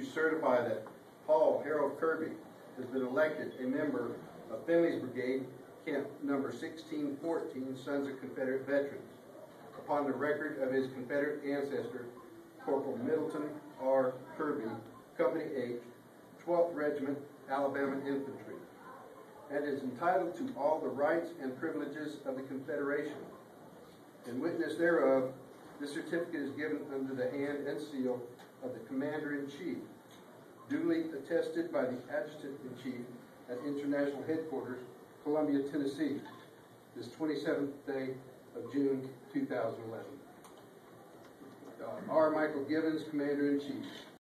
to certify that Paul Harold Kirby has been elected a member of Finley's Brigade, Camp Number 1614, Sons of Confederate Veterans, upon the record of his Confederate ancestor, Corporal Middleton R. Kirby, Company H, 12th Regiment, Alabama Infantry, and is entitled to all the rights and privileges of the Confederation. In witness thereof, this certificate is given under the hand and seal of the Commander-in-Chief, duly attested by the Adjutant-in-Chief at International Headquarters, Columbia, Tennessee, this 27th day of June 2011. Uh, R. Michael Givens, Commander-in-Chief.